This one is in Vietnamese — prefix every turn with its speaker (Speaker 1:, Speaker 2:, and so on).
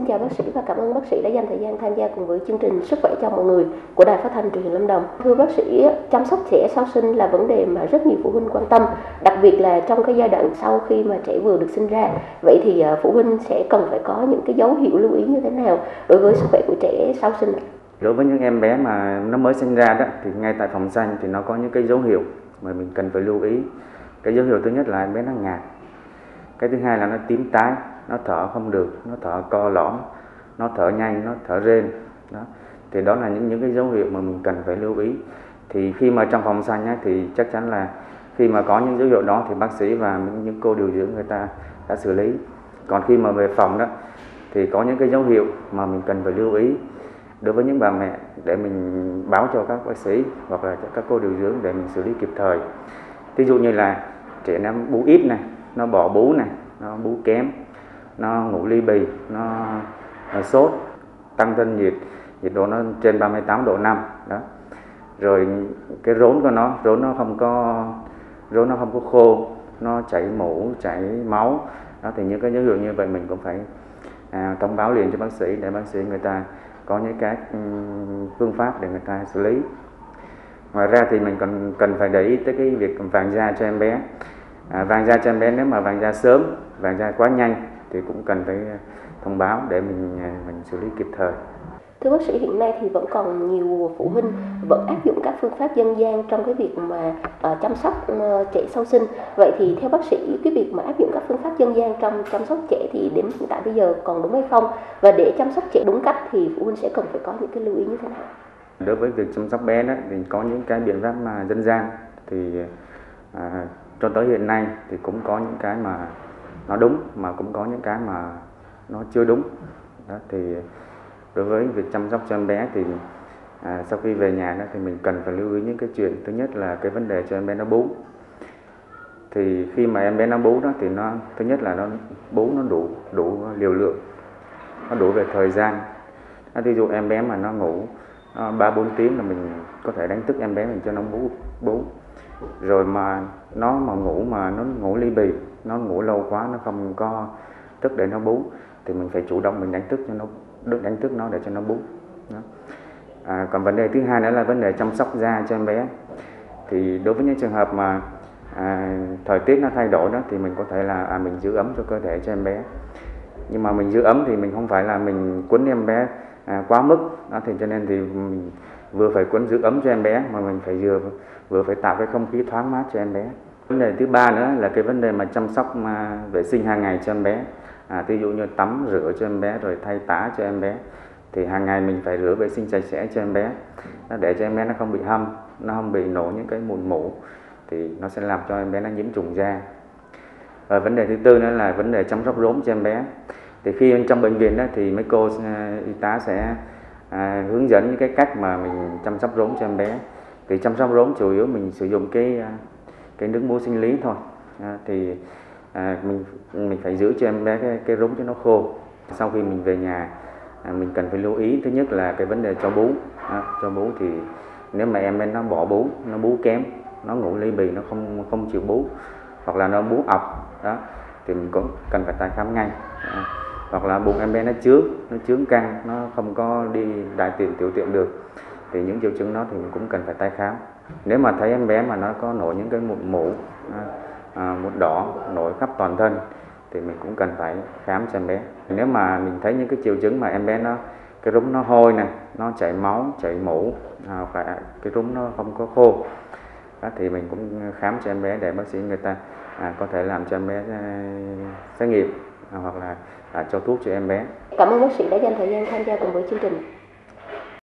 Speaker 1: Xin chào bác sĩ và cảm ơn bác sĩ đã dành thời gian tham gia cùng với chương trình Sức khỏe cho mọi người của Đài Phát thanh Truyền hình Lâm Đồng. Thưa bác sĩ, chăm sóc trẻ sau sinh là vấn đề mà rất nhiều phụ huynh quan tâm, đặc biệt là trong cái giai đoạn sau khi mà trẻ vừa được sinh ra. Vậy thì à, phụ huynh sẽ cần phải có những cái dấu hiệu lưu ý như thế nào đối với sức khỏe của trẻ sau sinh?
Speaker 2: Đối với những em bé mà nó mới sinh ra đó thì ngay tại phòng sanh thì nó có những cái dấu hiệu mà mình cần phải lưu ý. Cái dấu hiệu thứ nhất là em bé nó ngạt. Cái thứ hai là nó tím tái, nó thở không được nó thở co lõm nó thở nhanh nó thở rên. Đó. Thì đó là những những cái dấu hiệu mà mình cần phải lưu ý. Thì khi mà trong phòng xanh á, thì chắc chắn là khi mà có những dấu hiệu đó thì bác sĩ và những cô điều dưỡng người ta đã xử lý. Còn khi mà về phòng đó thì có những cái dấu hiệu mà mình cần phải lưu ý đối với những bà mẹ để mình báo cho các bác sĩ hoặc là cho các cô điều dưỡng để mình xử lý kịp thời. Ví dụ như là trẻ em bú ít này nó bỏ bú này nó bú kém nó ngủ ly bì nó, nó sốt tăng thân nhiệt nhiệt độ nó trên 38 độ 5 đó. Rồi cái rốn của nó rốn nó không có rốn nó không có khô nó chảy mũ chảy máu đó. Thì những cái dấu hiệu như vậy mình cũng phải à, thông báo liền cho bác sĩ để bác sĩ người ta có những các phương pháp để người ta xử lý. Ngoài ra thì mình còn cần phải để ý tới cái việc vàng da cho em bé. À, vàng da cho em bé nếu mà vàng da sớm vàng da quá nhanh thì cũng cần phải thông báo để mình mình xử lý kịp thời.
Speaker 1: Thưa bác sĩ hiện nay thì vẫn còn nhiều phụ huynh vẫn áp dụng các phương pháp dân gian trong cái việc mà uh, chăm sóc uh, trẻ sau sinh. Vậy thì theo bác sĩ cái việc mà áp dụng các phương pháp dân gian trong chăm sóc trẻ thì đến hiện tại bây giờ còn đúng hay không? Và để chăm sóc trẻ đúng cách thì phụ huynh sẽ cần phải có những cái lưu ý như thế nào?
Speaker 2: Đối với việc chăm sóc bé đó thì có những cái biện pháp mà dân gian thì à, cho tới hiện nay thì cũng có những cái mà nó đúng mà cũng có những cái mà nó chưa đúng. Đó thì đối với việc chăm sóc cho em bé thì à, sau khi về nhà đó thì mình cần phải lưu ý những cái chuyện. Thứ nhất là cái vấn đề cho em bé nó bú. Thì khi mà em bé nó bú đó thì nó thứ nhất là nó bú nó đủ đủ liều lượng nó đủ về thời gian. Ví dụ em bé mà nó ngủ à, ba bốn tiếng là mình có thể đánh thức em bé mình cho nó bú bú rồi mà nó mà ngủ mà nó ngủ ly bì nó ngủ lâu quá nó không có thức để nó bú thì mình phải chủ động mình đánh thức cho nó được đánh thức nó để cho nó bú. Đó. À, còn vấn đề thứ hai nữa là vấn đề chăm sóc da cho em bé. Thì đối với những trường hợp mà à, thời tiết nó thay đổi đó thì mình có thể là à, mình giữ ấm cho cơ thể cho em bé. Nhưng mà mình giữ ấm thì mình không phải là mình quấn em bé à, quá mức. Đó thì cho nên thì mình vừa phải quấn giữ ấm cho em bé mà mình phải vừa vừa phải tạo cái không khí thoáng mát cho em bé. Vấn đề thứ ba nữa là cái vấn đề mà chăm sóc mà vệ sinh hàng ngày cho em bé. À, ví dụ như tắm rửa cho em bé rồi thay tã cho em bé thì hàng ngày mình phải rửa vệ sinh sạch sẽ cho em bé. Để cho em bé nó không bị hâm nó không bị nổ những cái mụn mủ thì nó sẽ làm cho em bé nó nhiễm trùng da. Và vấn đề thứ tư nữa là vấn đề chăm sóc rốn cho em bé thì khi trong bệnh viện đó thì mấy cô à, y tá sẽ à, hướng dẫn những cái cách mà mình chăm sóc rốn cho em bé. Thì chăm sóc rốn chủ yếu mình sử dụng cái à, cái nước muối sinh lý thôi. À, thì à, mình mình phải giữ cho em bé cái, cái rốn cho nó khô. Sau khi mình về nhà à, mình cần phải lưu ý thứ nhất là cái vấn đề cho bú. À, cho bú thì nếu mà em bé nó bỏ bú nó bú kém nó ngủ ly bì nó không không chịu bú hoặc là nó bú ọc đó thì mình cũng cần phải tái khám ngay. À, hoặc là bụng em bé nó chướng nó chướng căng nó không có đi đại tiện tiểu tiện được thì những triệu chứng đó thì mình cũng cần phải tái khám. Nếu mà thấy em bé mà nó có nổi những cái mụn mủ à, à, mụn đỏ nổi khắp toàn thân thì mình cũng cần phải khám cho em bé. Nếu mà mình thấy những cái triệu chứng mà em bé nó cái rúng nó hôi này nó chảy máu chảy mũ à, hoặc là cái rúng nó không có khô đó, thì mình cũng khám cho em bé để bác sĩ người ta à, có thể làm cho em bé à, xét nghiệm hoặc là à, cho thuốc cho em bé.
Speaker 1: Cảm ơn bác sĩ đã dành thời gian tham gia cùng với chương trình.